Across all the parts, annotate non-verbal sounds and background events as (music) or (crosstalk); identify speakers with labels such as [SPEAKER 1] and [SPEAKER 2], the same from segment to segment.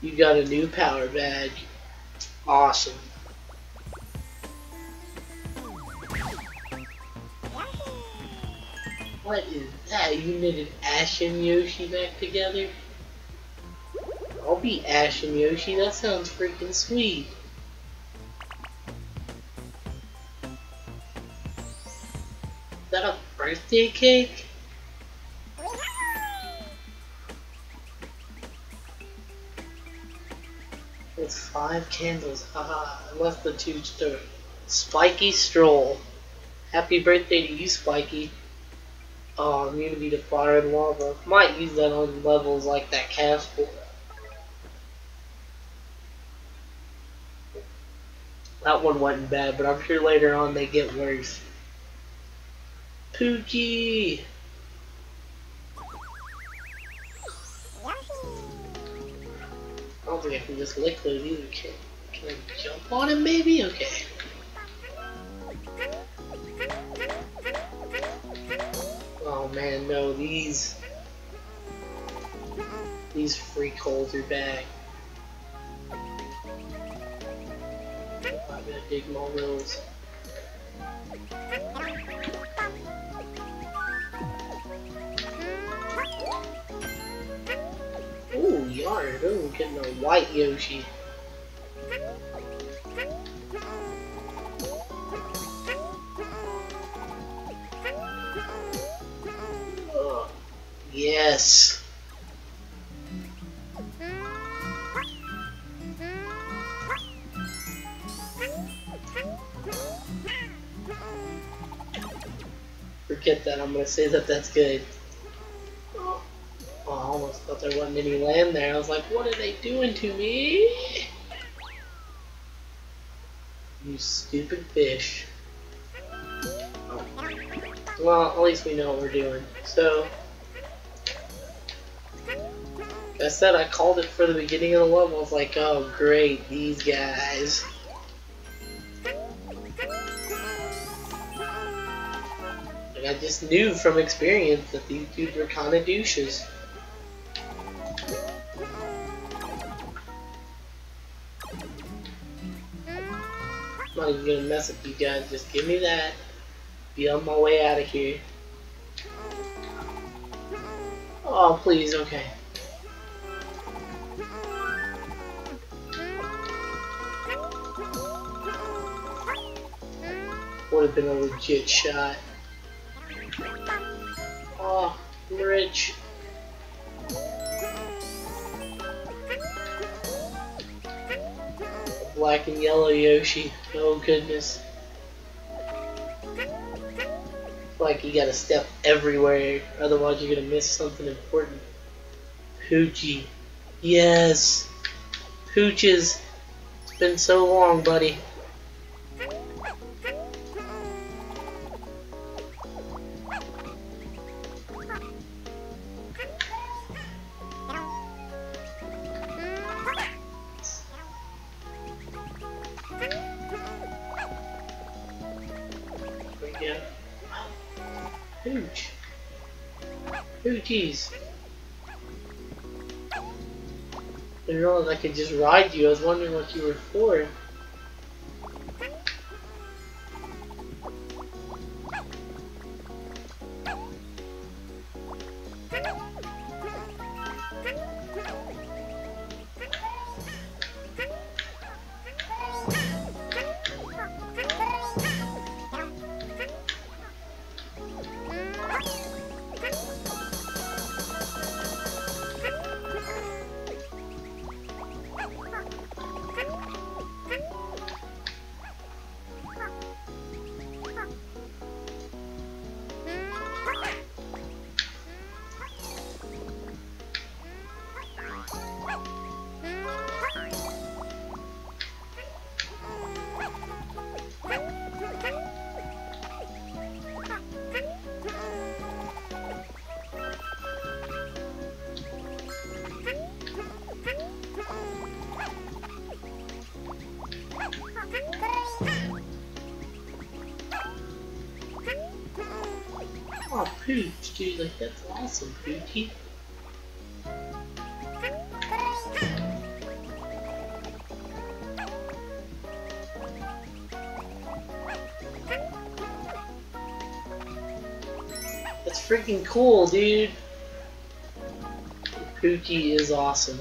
[SPEAKER 1] You got a new power badge. Awesome. What is that? You knitted Ash and Yoshi back together? I'll be Ash and Yoshi, that sounds freaking sweet. Is that a birthday cake? Five candles, haha, I left the two to Spiky Stroll. Happy birthday to you, Spiky. Oh, immunity to fire and lava. Might use that on levels like that castle. That one wasn't bad, but I'm sure later on they get worse. Pookie! I don't think I can just lick those either. Can, can I jump on him maybe? Okay. Oh man, no, these... These freak holes are back. I'm gonna dig more wills. Ooh, yard. Ooh, getting a white Yoshi. Oh, yes. Forget that. I'm gonna say that that's good. Oh, I almost wasn't any land there. I was like, what are they doing to me? You stupid fish. Oh. Well, at least we know what we're doing. So, I said I called it for the beginning of the level. I was like, oh great, these guys. I just knew from experience that these dudes were kind of douches. Gonna mess with you guys. Just give me that. Be on my way out of here. Oh, please, okay. Would have been a legit shot. Oh, rich. Black and yellow Yoshi. Oh goodness. Like you gotta step everywhere, otherwise you're gonna miss something important. Poochie. Yes! Pooches! It's been so long, buddy. Poochies. I didn't realize I could just ride you. I was wondering what you were for. preach, dude. Like, that's awesome, Poochie. That's freaking cool, dude. Pookie is awesome.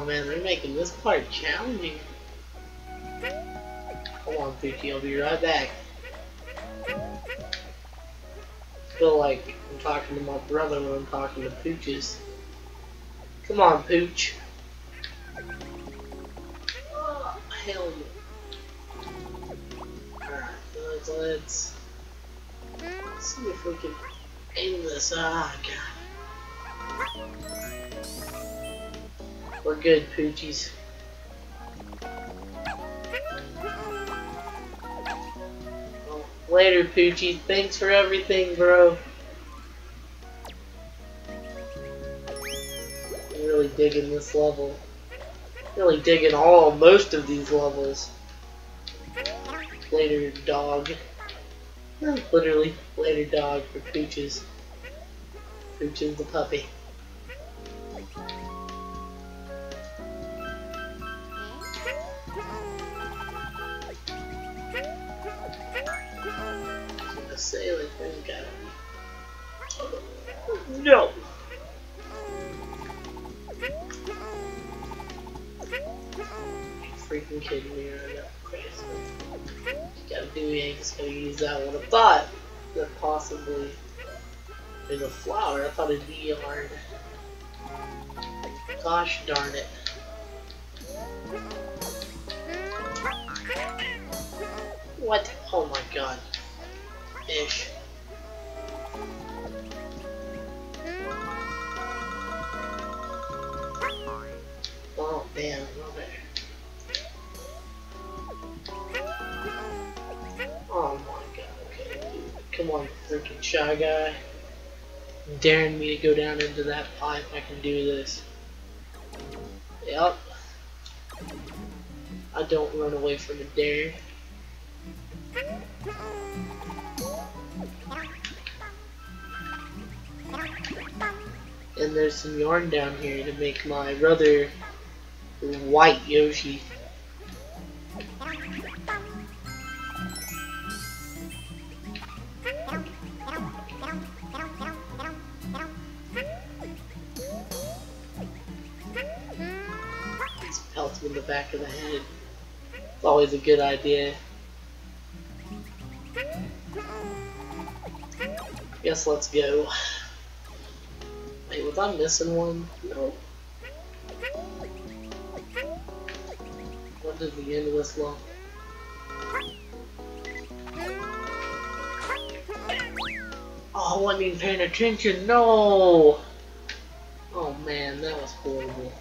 [SPEAKER 1] Oh man, they're making this part challenging. Hold on, Pookie, I'll be right back. I feel like I'm talking to my brother when I'm talking to Pooches. Come on, Pooch. Oh, hell yeah. Alright, let's, let's see if we can aim this. Ah, God. We're good, Poochies. Later, Poochie. Thanks for everything, bro. I'm really digging this level. Really digging all, most of these levels. Later, dog. Literally, later dog for Pooches. Pooches the puppy. No! Freaking kidding me right now. Gotta do it, just gonna use that one. I thought that possibly there's a flower. I thought it'd be yarn. Gosh darn it. What? Oh my god ish. Dude. Come on, freaking shy guy. Daring me to go down into that pipe, I can do this. Yep. I don't run away from a dare. And there's some yarn down here to make my brother white Yoshi. It's always a good idea. Guess let's go. Wait, was I missing one? No. What is the end of this long? Oh, I wasn't even paying attention. No! Oh man, that was horrible.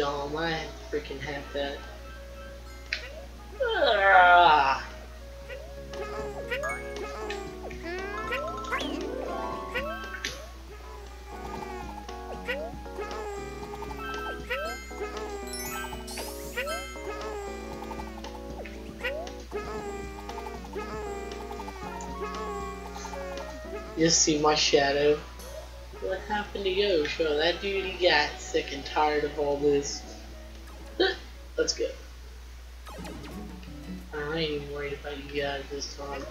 [SPEAKER 1] Dumb. I freaking have that. Ah. You see my shadow. Having to go. Sure, that dude he got sick and tired of all this. (laughs) Let's go. I ain't even worried about you guys this time.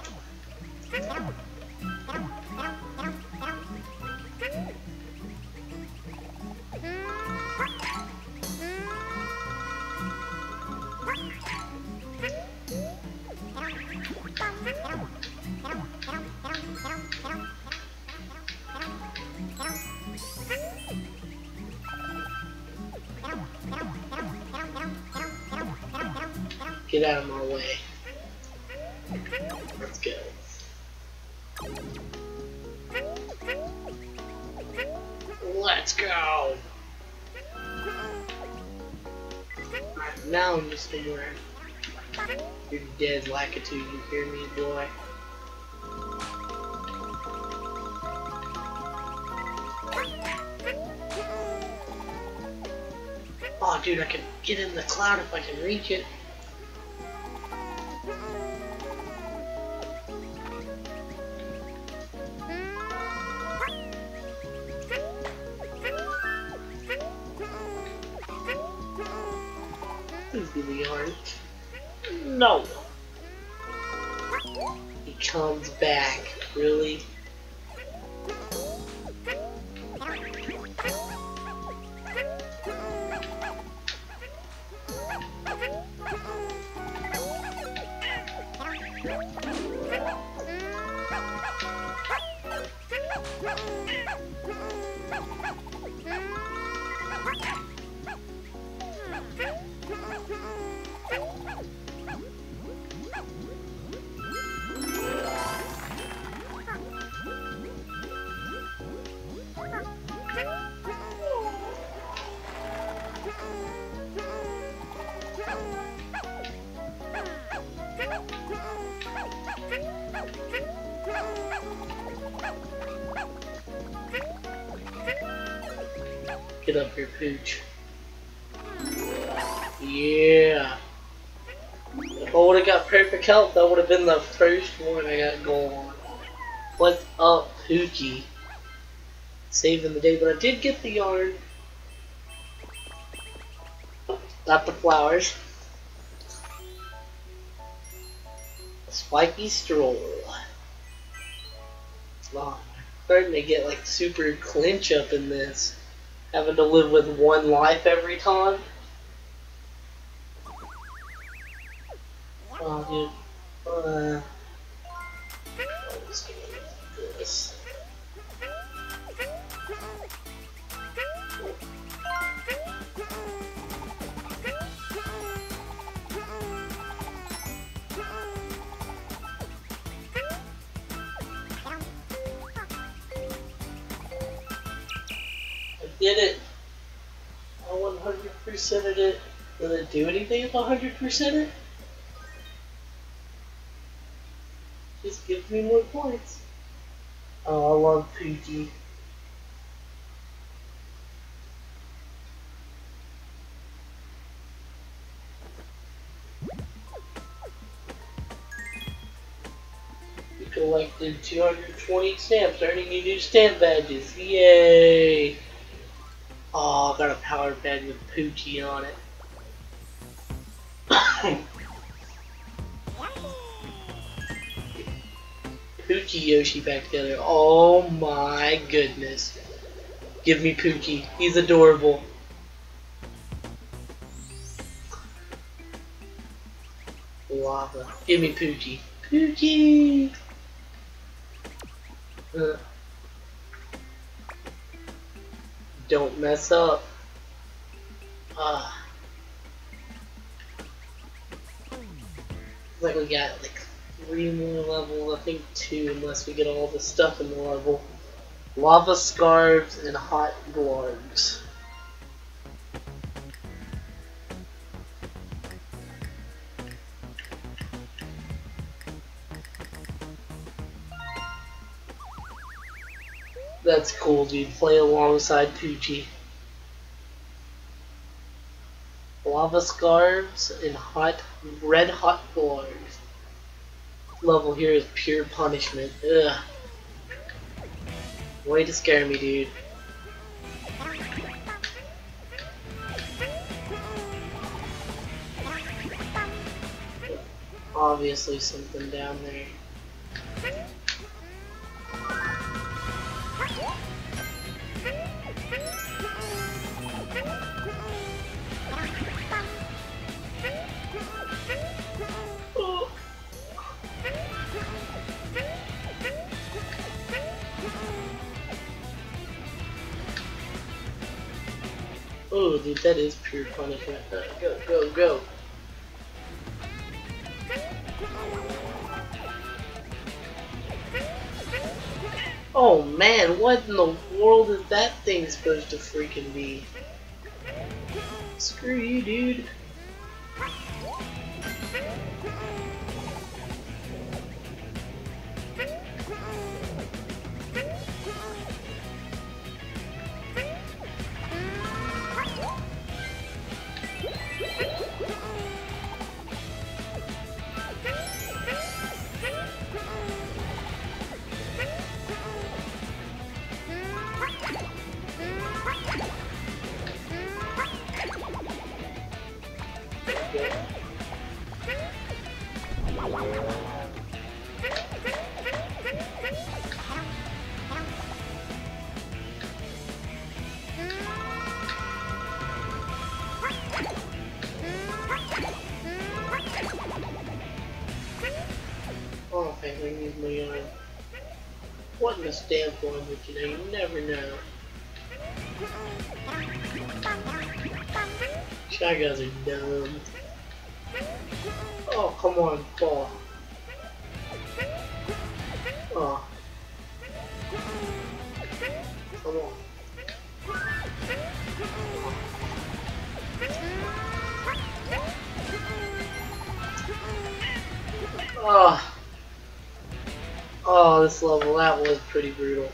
[SPEAKER 1] Get out of my way. Let's go. Let's go! Now I'm just ignoring. You're dead, Lakitu, you hear me, boy? Oh, dude, I can get in the cloud if I can reach it. Get up here, Pooch. Yeah. If I would have got perfect health, that would have been the first one I got going. What's up, Poochie? Saving the day, but I did get the yarn. Not the flowers. Spiky Stroll. Wow, I'm starting to get like super clinch up in this. Having to live with one life every time. Oh, dude. Uh, did it. I 100%ed it. Did it do anything if I 100% it? Just give me more points. Oh, I love Poochie. You collected 220 stamps, earning you new stamp badges. Yay! Oh, I got a power bed with Poochie on it. (coughs) Poochie Yoshi back together. Oh my goodness. Give me Poochie. He's adorable. Lava. Give me Poochie. Poochie! Uh. Don't mess up. Ah. Like we got like three more levels, I think two unless we get all the stuff in the level. Lava scarves and hot glorgs. That's cool, dude. Play alongside Poochie. Lava scarves and hot, red hot floors. Level here is pure punishment. Ugh. Way to scare me, dude. Obviously something down there. Oh, dude, that is pure punishment. Uh, go, go, go. Oh man, what in the world is that thing supposed to freaking be? Screw you, dude. Standpoint would you know? You never know. Shy guys are dumb. Oh, come on, fall. Oh. Come on. Oh. Oh, this level, that was pretty brutal.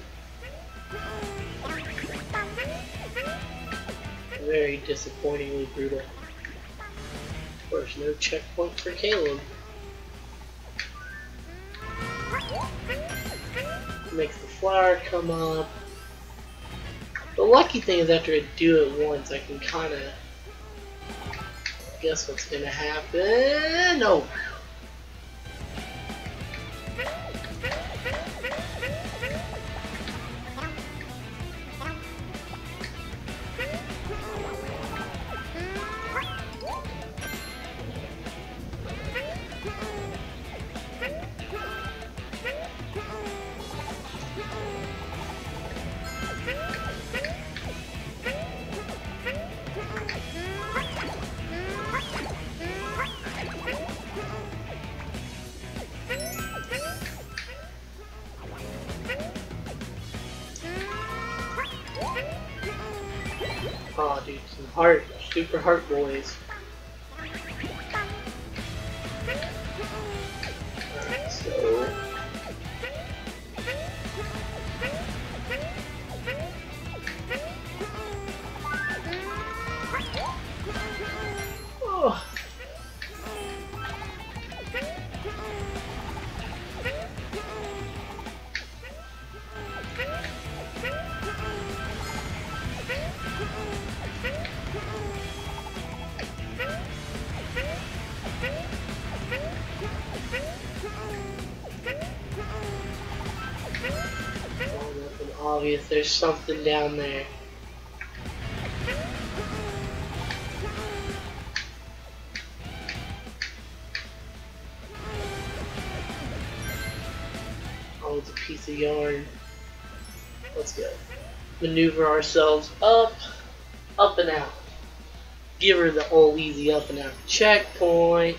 [SPEAKER 1] Very disappointingly brutal. Of course, no checkpoint for Caleb. Makes the flower come up. The lucky thing is after I do it once, I can kind of guess what's gonna happen. No. Oh, super heart boys. Obvious. There's something down there. Oh, it's a piece of yarn. Let's go. Maneuver ourselves up, up and out. Give her the old easy up and out checkpoint.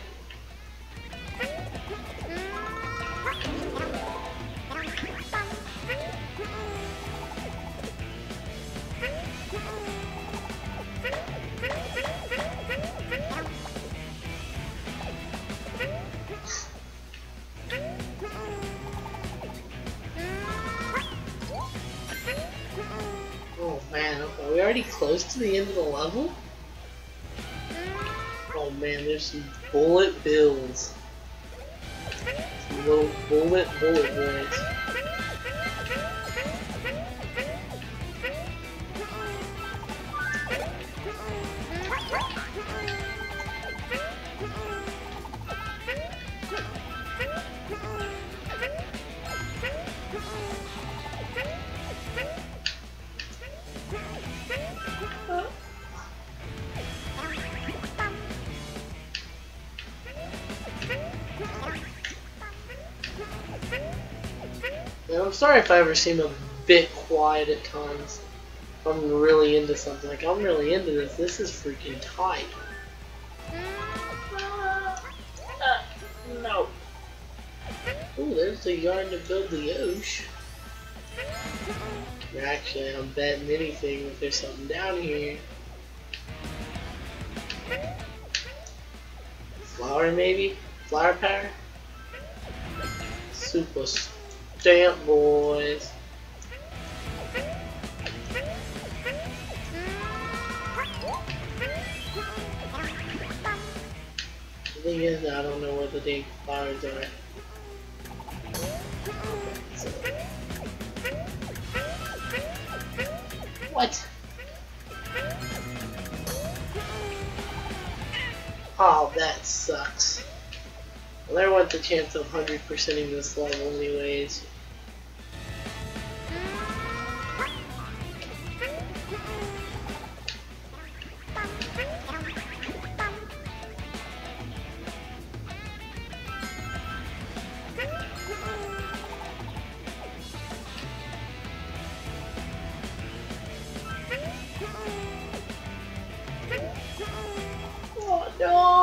[SPEAKER 1] Already close to the end of the level? Oh man, there's some bullet bills. Some little bullet bullet boys. Sorry if I ever seem a bit quiet at times. I'm really into something. Like, I'm really into this. This is freaking tight. no. Ooh, there's the yarn to build the Yosh. Actually, I'm betting anything if there's something down here. Flower, maybe? Flower power? Super stamp, boys. The thing is, I don't know where the dang flowers are. What? Oh, that sucks. Well, there went a chance of 100%ing this level anyways.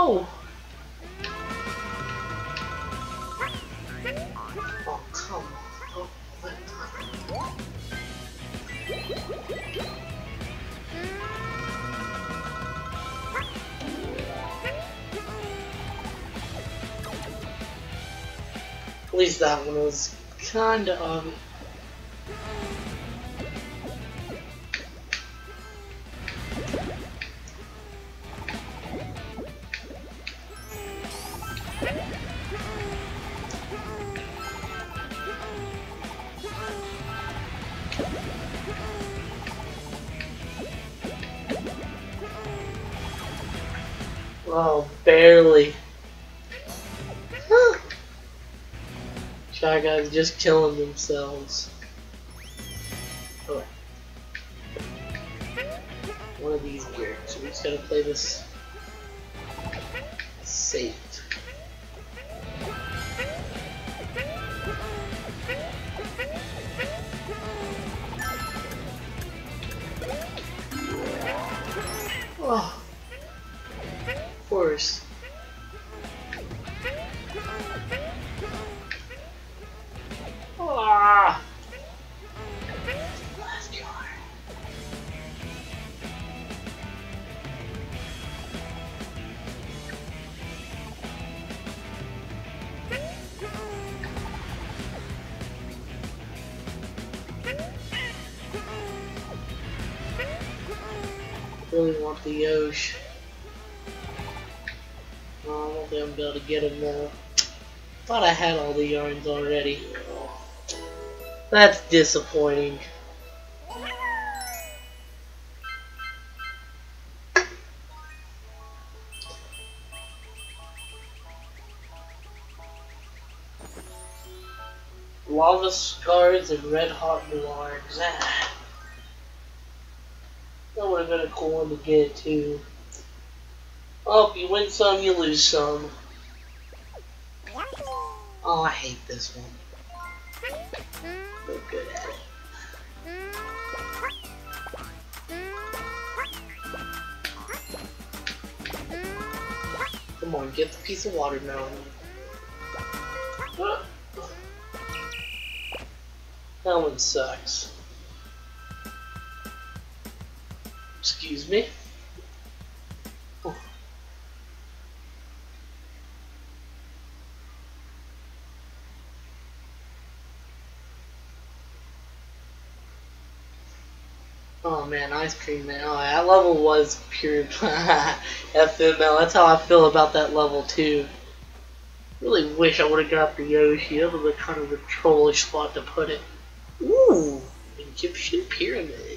[SPEAKER 1] Oh come on! At least that one was kinda obvious. Shy Guys just killing themselves. Alright. One of these here. So we just gotta play this safe. Really want the Yosh. Oh, I won't think I'm able to get him now. Thought I had all the yarns already. That's disappointing. Lava scars and red hot. Ah. That would have been a cool one to get too. Oh, you win some, you lose some. Oh, I hate this one. No good at it. Come on, get the piece of watermelon. That one sucks. Ice cream man. Oh, that level was pure (laughs) FML. That's how I feel about that level too. Really wish I would have got the Yoshi. That was a kind of a trollish spot to put it. Ooh, Egyptian pyramid.